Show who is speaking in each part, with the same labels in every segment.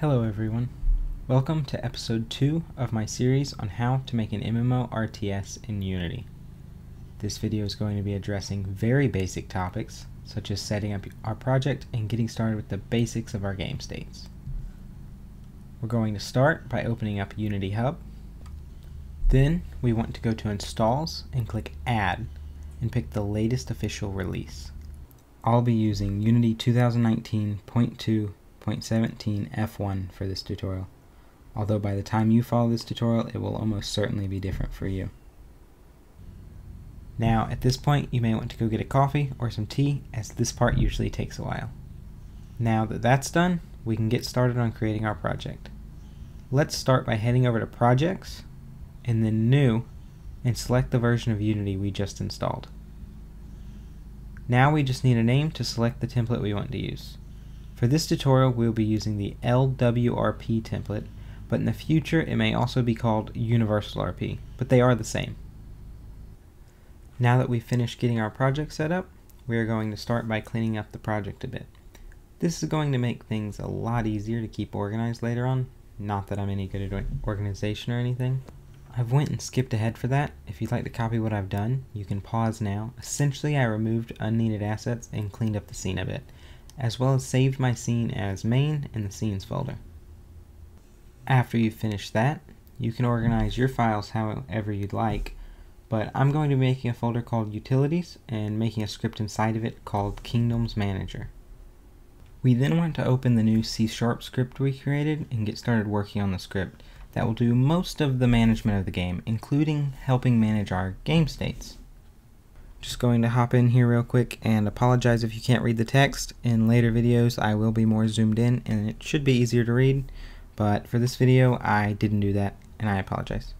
Speaker 1: Hello everyone. Welcome to episode 2 of my series on how to make an MMO RTS in Unity. This video is going to be addressing very basic topics such as setting up our project and getting started with the basics of our game states. We're going to start by opening up Unity Hub. Then we want to go to Installs and click Add and pick the latest official release. I'll be using Unity 2019.2 0.17 F1 for this tutorial, although by the time you follow this tutorial it will almost certainly be different for you. Now at this point you may want to go get a coffee or some tea as this part usually takes a while. Now that that's done, we can get started on creating our project. Let's start by heading over to Projects, and then New, and select the version of Unity we just installed. Now we just need a name to select the template we want to use. For this tutorial, we'll be using the LWRP template, but in the future it may also be called Universal RP, but they are the same. Now that we've finished getting our project set up, we are going to start by cleaning up the project a bit. This is going to make things a lot easier to keep organized later on, not that I'm any good at organization or anything. I've went and skipped ahead for that. If you'd like to copy what I've done, you can pause now. Essentially, I removed unneeded assets and cleaned up the scene a bit as well as saved my scene as main in the scenes folder. After you've finished that, you can organize your files however you'd like, but I'm going to be making a folder called Utilities and making a script inside of it called Kingdoms Manager. We then want to open the new C-sharp script we created and get started working on the script that will do most of the management of the game, including helping manage our game states. Just going to hop in here real quick and apologize if you can't read the text. In later videos I will be more zoomed in and it should be easier to read, but for this video I didn't do that and I apologize.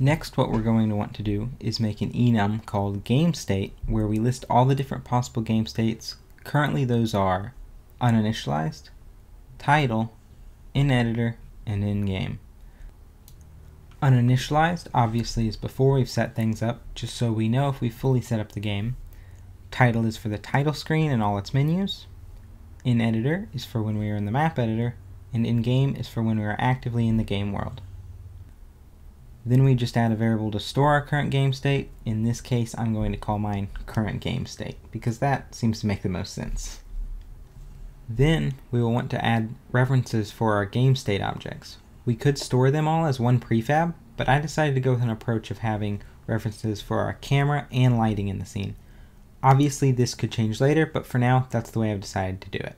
Speaker 1: Next what we're going to want to do is make an enum called game state where we list all the different possible game states. Currently those are uninitialized, title, in editor, and in game. Uninitialized obviously is before we've set things up, just so we know if we fully set up the game. Title is for the title screen and all its menus. In editor is for when we are in the map editor, and in game is for when we are actively in the game world. Then we just add a variable to store our current game state. In this case, I'm going to call mine current game state because that seems to make the most sense. Then we will want to add references for our game state objects. We could store them all as one prefab, but I decided to go with an approach of having references for our camera and lighting in the scene. Obviously this could change later, but for now that's the way I've decided to do it.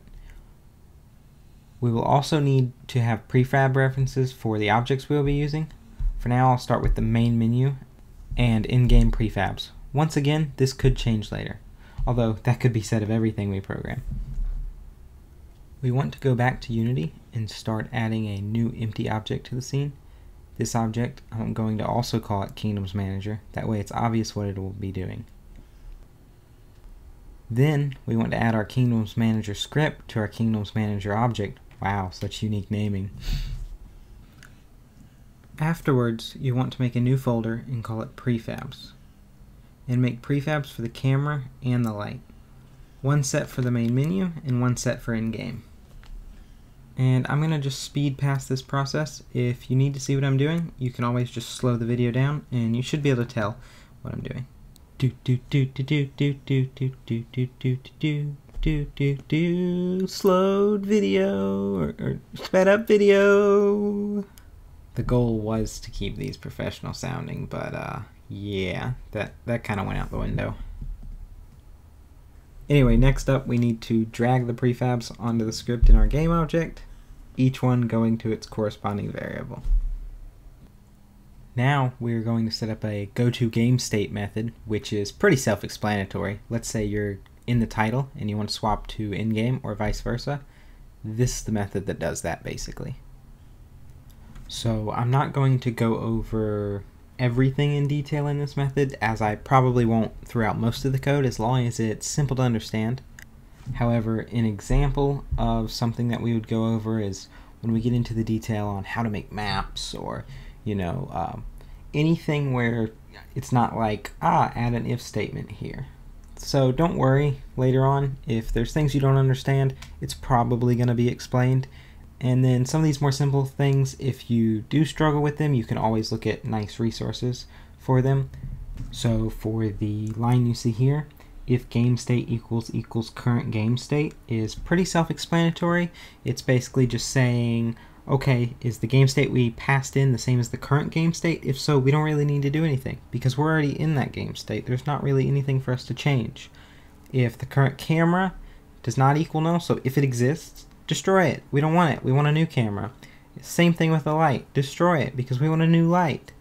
Speaker 1: We will also need to have prefab references for the objects we will be using. For now I'll start with the main menu and in-game prefabs. Once again, this could change later, although that could be said of everything we program. We want to go back to Unity and start adding a new empty object to the scene. This object, I'm going to also call it Kingdoms Manager, that way it's obvious what it will be doing. Then we want to add our Kingdoms Manager script to our Kingdoms Manager object. Wow, such unique naming. Afterwards, you want to make a new folder and call it Prefabs. And make prefabs for the camera and the light. One set for the main menu and one set for in-game and I'm gonna just speed past this process. If you need to see what I'm doing, you can always just slow the video down and you should be able to tell what I'm doing. Do do do do do do do do do do do do do do do slowed video or, or sped up video. The goal was to keep these professional sounding, but uh yeah, that that kind of went out the window. Anyway, next up we need to drag the prefabs onto the script in our game object, each one going to its corresponding variable. Now we're going to set up a go to game state method, which is pretty self-explanatory. Let's say you're in the title and you want to swap to in-game or vice versa. This is the method that does that basically. So I'm not going to go over everything in detail in this method, as I probably won't throughout most of the code as long as it's simple to understand. However, an example of something that we would go over is when we get into the detail on how to make maps or, you know, um, anything where it's not like, ah, add an if statement here. So don't worry later on, if there's things you don't understand, it's probably going to be explained. And then some of these more simple things, if you do struggle with them, you can always look at nice resources for them. So for the line you see here, if game state equals equals current game state is pretty self-explanatory. It's basically just saying, okay, is the game state we passed in the same as the current game state? If so, we don't really need to do anything because we're already in that game state. There's not really anything for us to change. If the current camera does not equal null, so if it exists, destroy it. We don't want it. We want a new camera. Same thing with the light. Destroy it because we want a new light.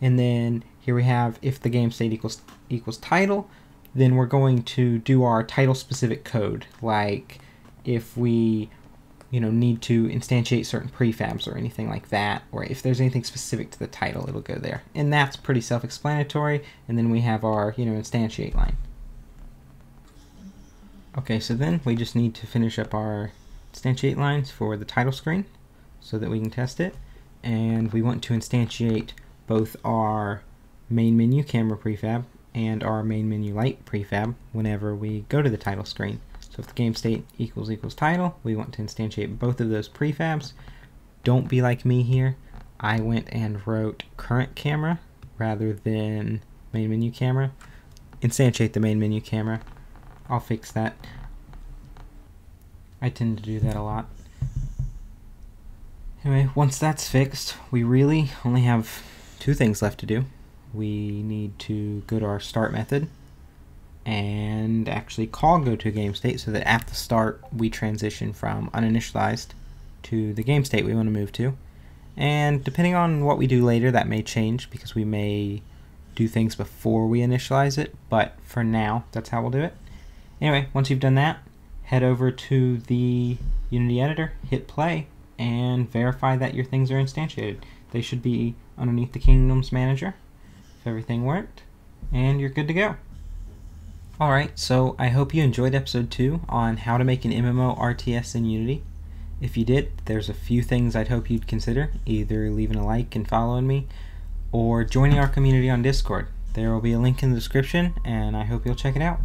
Speaker 1: And then here we have if the game state equals equals title, then we're going to do our title specific code. Like if we you know need to instantiate certain prefabs or anything like that, or if there's anything specific to the title, it'll go there. And that's pretty self-explanatory. And then we have our you know instantiate line. Okay, so then we just need to finish up our instantiate lines for the title screen so that we can test it. And we want to instantiate both our main menu camera prefab and our main menu light prefab whenever we go to the title screen. So if the game state equals equals title, we want to instantiate both of those prefabs. Don't be like me here. I went and wrote current camera rather than main menu camera. Instantiate the main menu camera. I'll fix that. I tend to do that a lot. Anyway, once that's fixed, we really only have two things left to do we need to go to our start method and actually call go to game state so that at the start we transition from uninitialized to the game state we want to move to. And depending on what we do later, that may change because we may do things before we initialize it, but for now, that's how we'll do it. Anyway, once you've done that, head over to the Unity editor, hit play, and verify that your things are instantiated. They should be underneath the Kingdoms Manager if everything worked, and you're good to go. Alright, so I hope you enjoyed episode 2 on how to make an MMO RTS in Unity. If you did, there's a few things I'd hope you'd consider, either leaving a like and following me, or joining our community on Discord. There will be a link in the description, and I hope you'll check it out.